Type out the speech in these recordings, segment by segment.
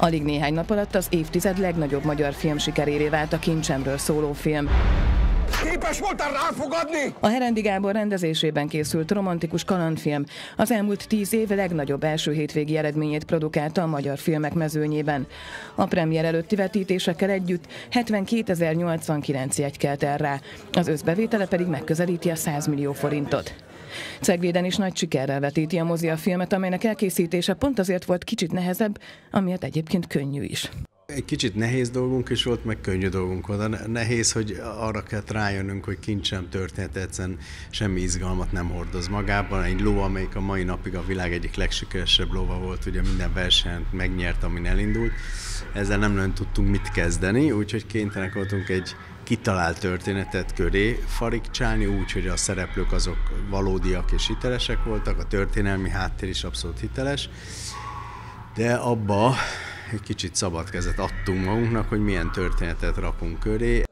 Alig néhány nap alatt az évtized legnagyobb magyar film sikerévé vált a Kincsemről szóló film. Képes voltál ráfogadni? A Herendi Gábor rendezésében készült romantikus kalandfilm az elmúlt tíz év legnagyobb első hétvégi eredményét produkálta a magyar filmek mezőnyében. A premier előtti vetítésekkel együtt 72.089 jegy kelt el rá, az összbevétele pedig megközelíti a 100 millió forintot. Cegvéden is nagy sikerrel vetíti a mozi a filmet, amelynek elkészítése pont azért volt kicsit nehezebb, amiért egyébként könnyű is. Egy kicsit nehéz dolgunk is volt, meg könnyű dolgunk volt. Nehéz, hogy arra kell rájönnünk, hogy kincsem történet egyszerűen semmi izgalmat nem hordoz magában. Egy ló, amelyik a mai napig a világ egyik legsikeresebb lóva volt, ugye minden versenyt megnyert, amin elindult. Ezzel nem nagyon tudtunk mit kezdeni, úgyhogy kénytelenek voltunk egy kitalált történetet köré farigcsálni, úgy, hogy a szereplők azok valódiak és hitelesek voltak, a történelmi háttér is abszolút hiteles, de abba egy kicsit szabad kezet adtunk magunknak, hogy milyen történetet rakunk köré.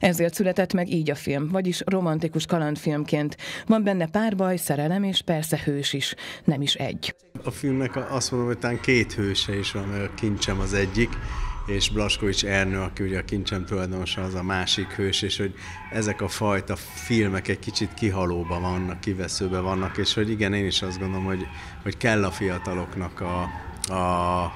Ezért született meg így a film, vagyis romantikus kalandfilmként. Van benne párbaj, szerelem és persze hős is, nem is egy. A filmnek azt mondom, hogy talán két hőse is van, mert a kincsem az egyik, és Blaskovics Ernő, aki ugye a kincsem tulajdonosa, az a másik hős, és hogy ezek a fajta filmek egy kicsit kihalóban vannak, kiveszőben vannak, és hogy igen, én is azt gondolom, hogy, hogy kell a fiataloknak a, a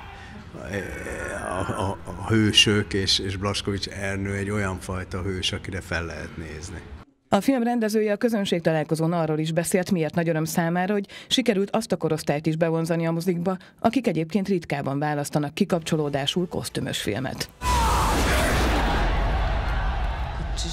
a, a, a hősök, és, és Blaskovics Ernő egy olyan fajta hős, akire fel lehet nézni. A film rendezője a közönség találkozón arról is beszélt, miért nagy öröm számára, hogy sikerült azt a korosztályt is bevonzani a mozikba, akik egyébként ritkában választanak kikapcsolódásul kosztümös filmet. Kicsi